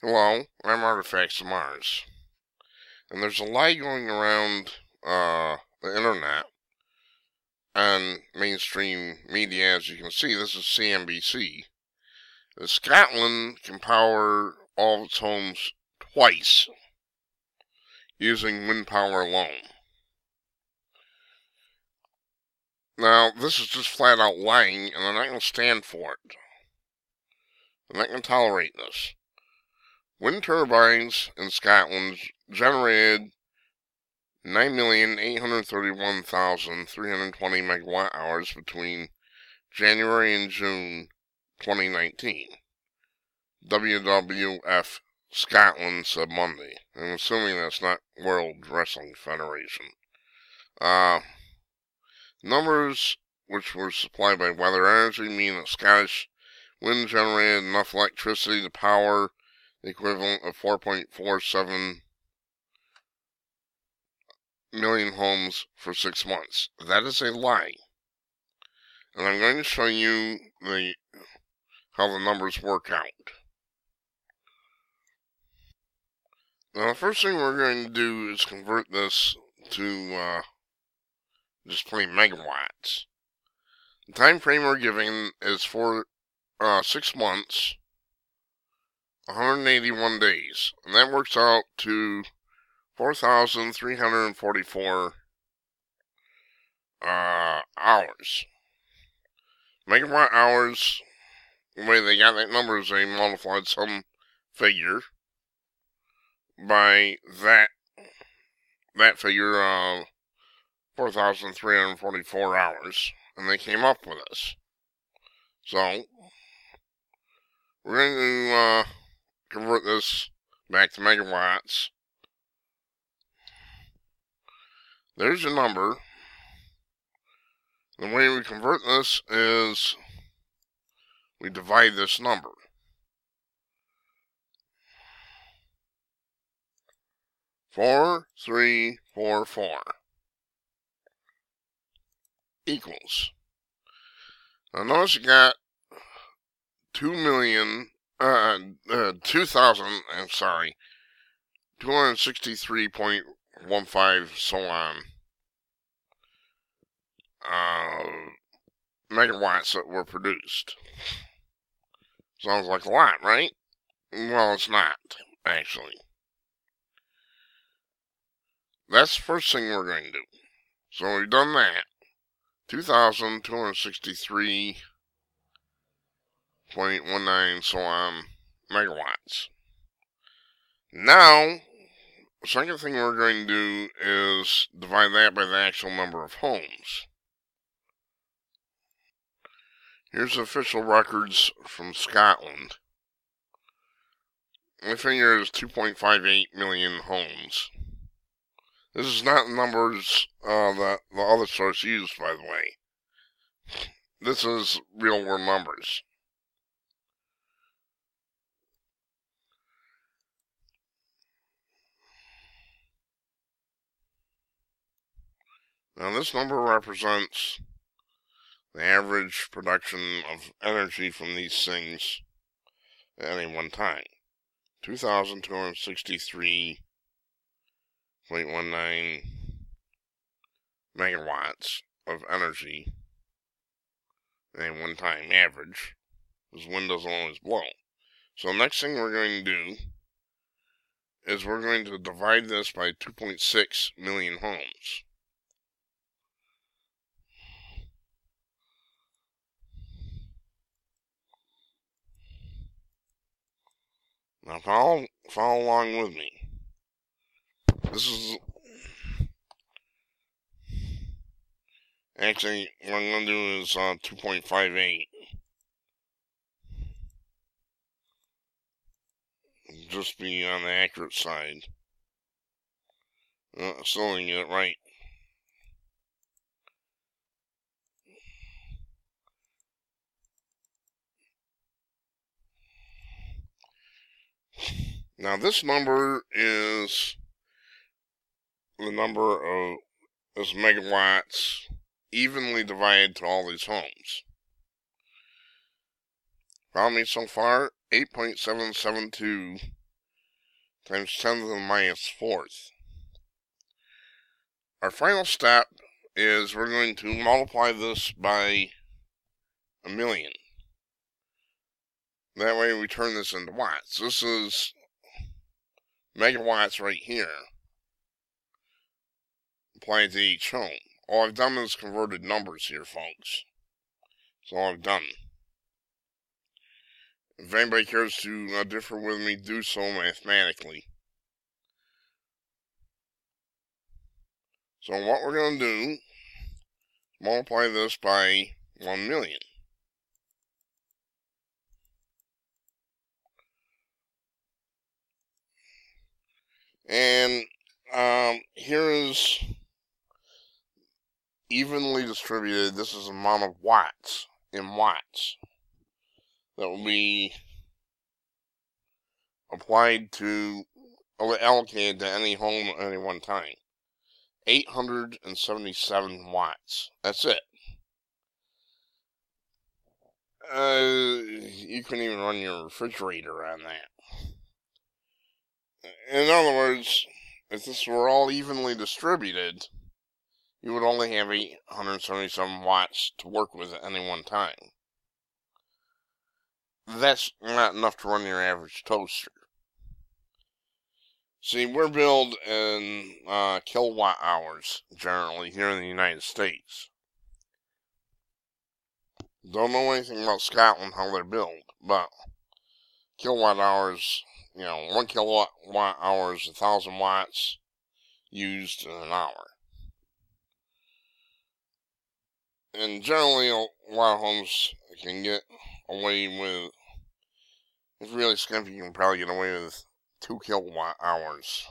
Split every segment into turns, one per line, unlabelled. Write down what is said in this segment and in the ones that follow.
Hello, I'm Artifacts of Mars. And there's a lie going around uh, the internet and mainstream media, as you can see. This is CNBC. That Scotland can power all of its homes twice using wind power alone. Now, this is just flat out lying, and I'm not going to stand for it. I'm not going to tolerate this. Wind turbines in Scotland generated 9,831,320 megawatt hours between January and June 2019. WWF Scotland said Monday. I'm assuming that's not World Wrestling Federation. Uh, numbers which were supplied by Weather Energy mean that Scottish wind generated enough electricity to power equivalent of 4.47 million homes for six months. That is a lie. And I'm going to show you the how the numbers work out. Now the first thing we're going to do is convert this to uh, just plain megawatts. The time frame we're giving is for uh, six months 181 days, and that works out to 4,344 uh, hours. Megawatt hours, the way they got that number is they multiplied some figure by that that figure of uh, 4,344 hours, and they came up with this. So, we're going to uh, convert this back to megawatts. There's your number. The way we convert this is we divide this number. Four, three, four, four equals. Now notice you got two million uh, uh, 2000, I'm sorry, 263.15 so on uh, megawatts that were produced. Sounds like a lot, right? Well, it's not, actually. That's the first thing we're going to do. So we've done that. 2,263 0.19 so on megawatts. Now, second thing we're going to do is divide that by the actual number of homes. Here's official records from Scotland. My figure is 2.58 million homes. This is not the numbers uh, that the other source used, by the way. This is real world numbers. Now this number represents the average production of energy from these things at any one time. 2,263.19 megawatts of energy at any one time average, because wind doesn't always blow. So the next thing we're going to do is we're going to divide this by 2.6 million homes. Now follow, follow along with me. This is actually what I'm gonna do is uh, 2.58. Just be on the accurate side. Uh, didn't get it right. Now this number is the number of is megawatts evenly divided to all these homes. Follow me so far? 8.772 times 10 to the minus fourth. Our final step is we're going to multiply this by a million. That way we turn this into watts. This is megawatts right here. Applied to each home. All I've done is converted numbers here, folks. That's all I've done. If anybody cares to uh, differ with me, do so mathematically. So what we're going to do, multiply this by 1 million. And um, here is evenly distributed. This is amount of watts in watts that will be applied to or allocated to any home at any one time. 877 watts. That's it. Uh, you couldn't even run your refrigerator on that. In other words, if this were all evenly distributed, you would only have 877 watts to work with at any one time. That's not enough to run your average toaster. See, we're billed in uh, kilowatt hours generally here in the United States. Don't know anything about Scotland, how they're billed, but kilowatt hours, you know, one kilowatt hour is a thousand watts used in an hour. And generally, a lot of homes can get away with, if really skimpy, you can probably get away with 2 kilowatt hours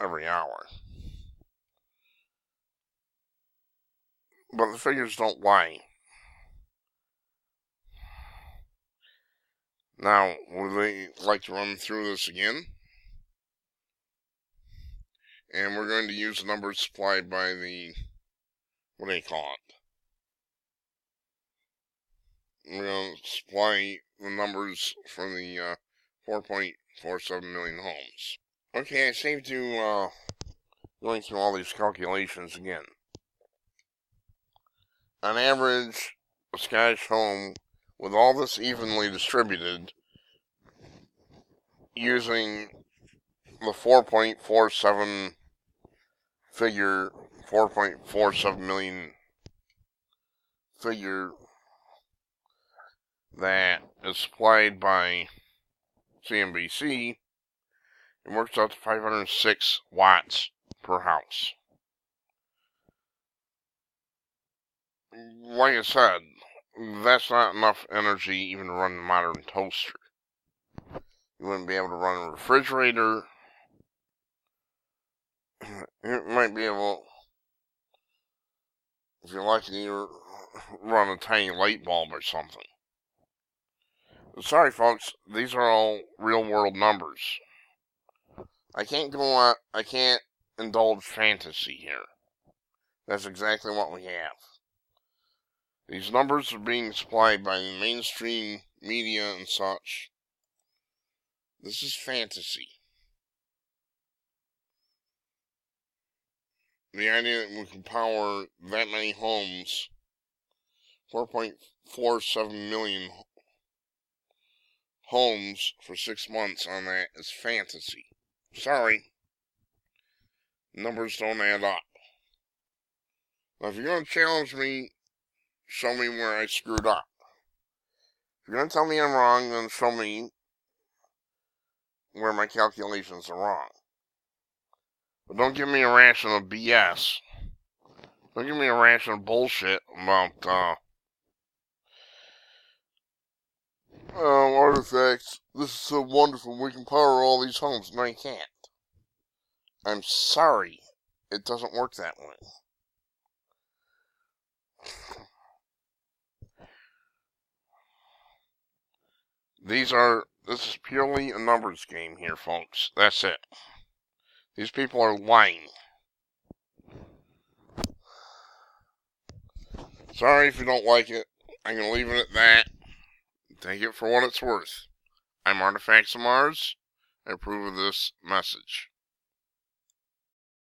every hour. But the figures don't lie. Now, would they like to run through this again? And we're going to use the numbers supplied by the, what do you call it? We're going to supply the numbers for the uh, 4.47 million homes. Okay, I saved you uh, going through all these calculations again. On average, a Scottish home with all this evenly distributed using the 4.47 figure, 4.47 million figure that is supplied by CNBC, it works out to 506 watts per house. Like I said, that's not enough energy even to run a modern toaster. You wouldn't be able to run a refrigerator. You might be able, if you're lucky, to run a tiny light bulb or something. Sorry, folks. These are all real world numbers. I can't go on. I can't indulge fantasy here. That's exactly what we have. These numbers are being supplied by the mainstream media and such. This is fantasy. The idea that we can power that many homes, 4.47 million homes for six months on that is fantasy. Sorry. Numbers don't add up. Now, if you're going to challenge me, show me where I screwed up. If you're going to tell me I'm wrong, then show me where my calculations are wrong. But don't give me a ration of BS. Don't give me a ration of bullshit about, uh, um, artifacts. This is so wonderful. We can power all these homes. No, you can't. I'm sorry. It doesn't work that way. These are, this is purely a numbers game here, folks. That's it. These people are lying. Sorry if you don't like it. I'm going to leave it at that. Take it for what it's worth. I'm Artifacts of Mars. I approve of this message.